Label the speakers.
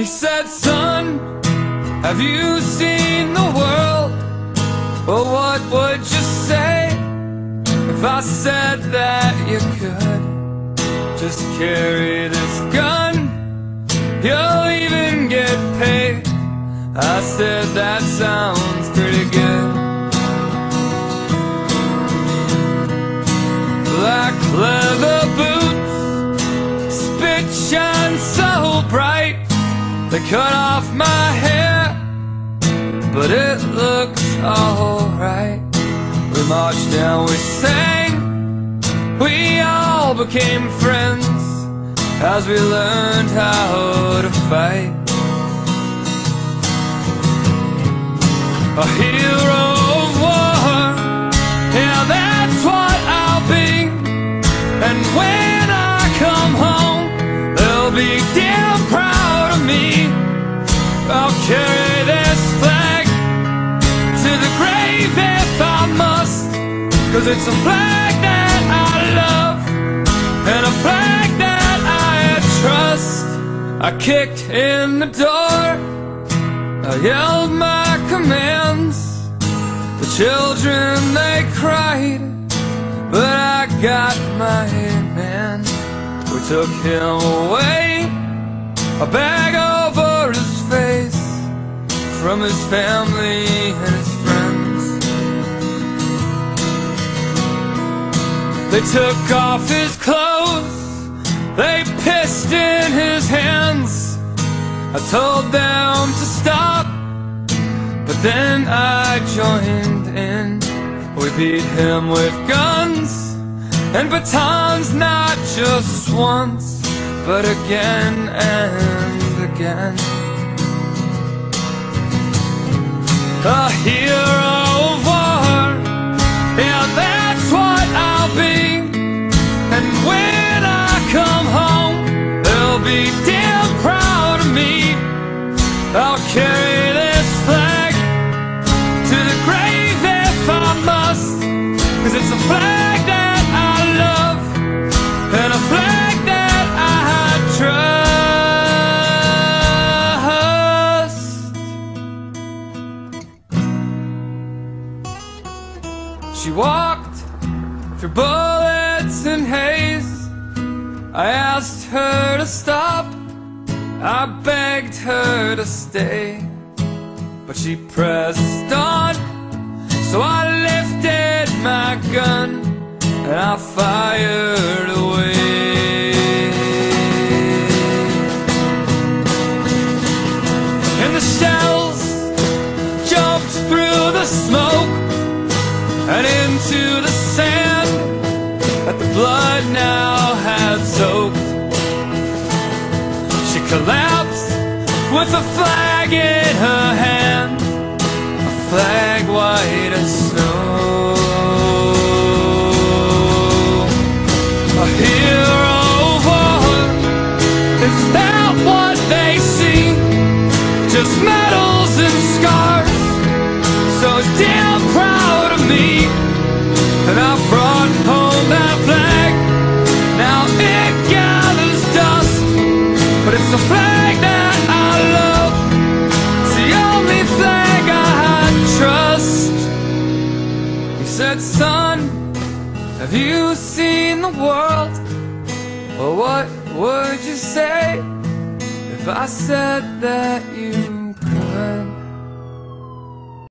Speaker 1: He said, son, have you seen the world? Well, what would you say if I said that you could just carry this gun? You'll even get paid. I said, that sounds pretty good. They cut off my hair, but it looks alright. We marched down, we sang, we all became friends as we learned how to fight. A hero I'll carry this flag to the grave if I must. Cause it's a flag that I love and a flag that I trust. I kicked in the door, I yelled my commands. The children they cried, but I got my man. We took him away, a bag from his family and his friends. They took off his clothes, they pissed in his hands. I told them to stop, but then I joined in. We beat him with guns and batons, not just once, but again and again. A hero of war, yeah, that's what I'll be. And when I come home, they'll be damn proud of me. I'll carry this flag to the grave if I must. Cause it's a flag She walked through bullets and haze. I asked her to stop. I begged her to stay. But she pressed on. So I lifted my gun and I fired now had soaked. She collapsed with a flag in her hand, have you seen the world? Well, what would you say if I said that you